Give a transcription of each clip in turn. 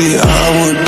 I would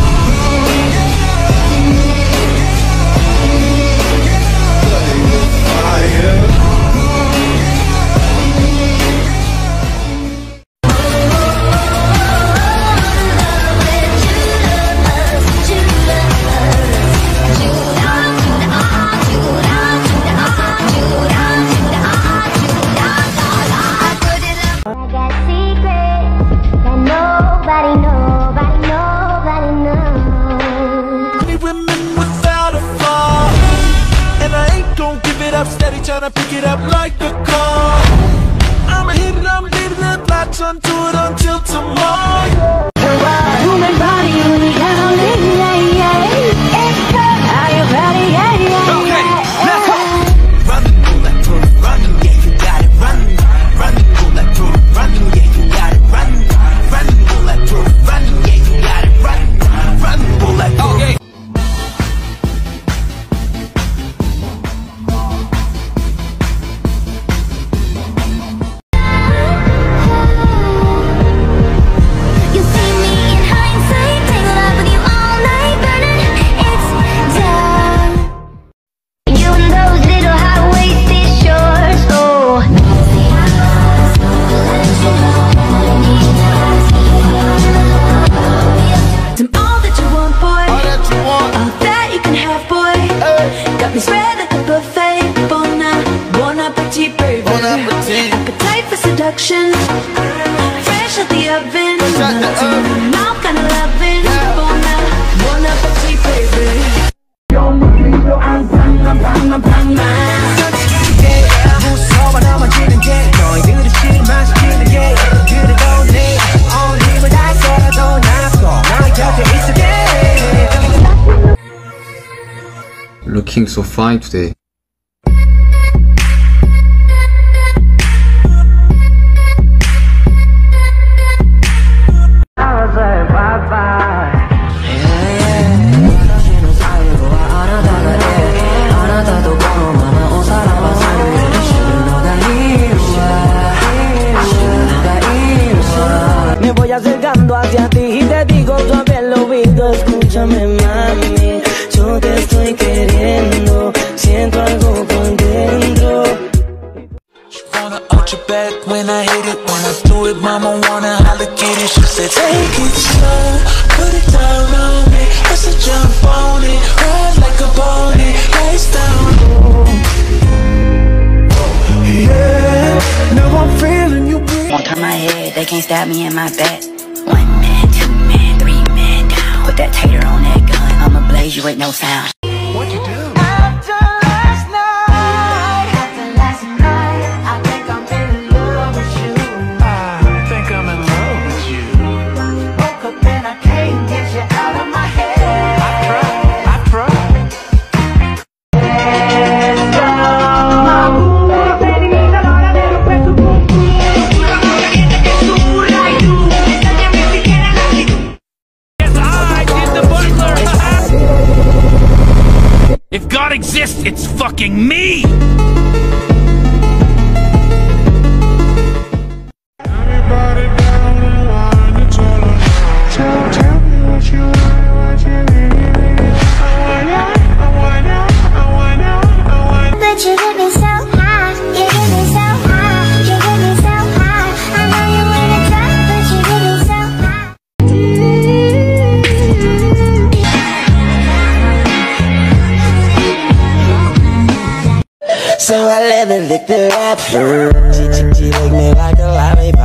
I to pick it up like a car. I'ma hit it, I'ma leave it, latch to it until tomorrow. baby. Bon appetite, Appetite for seduction. Fresh out the oven. Fresh the oven. Mouth kind of loving. Yeah. Bon, bon baby. Bang, bang, Looking so fine today low, put it down on me. Let's a jump on it, ride like a pony, lights down. Yeah, now I'm feeling you breathe. Won't turn my head, they can't stab me in my back. One man, two man, three man down. Put that tater on that gun, I'ma blaze you with no sound. Exists, it's fucking me! So I let her lick the rapper. She, she, she lick me like a lollipop.